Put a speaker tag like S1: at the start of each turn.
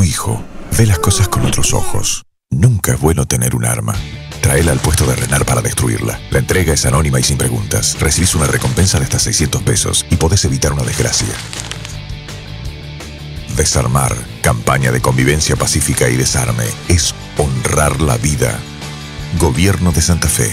S1: Tu hijo ve las cosas con otros ojos. Nunca es bueno tener un arma. Traela al puesto de Renar para destruirla. La entrega es anónima y sin preguntas. Recibís una recompensa de hasta 600 pesos y podés evitar una desgracia. Desarmar, campaña de convivencia pacífica y desarme, es honrar la vida. Gobierno de Santa Fe.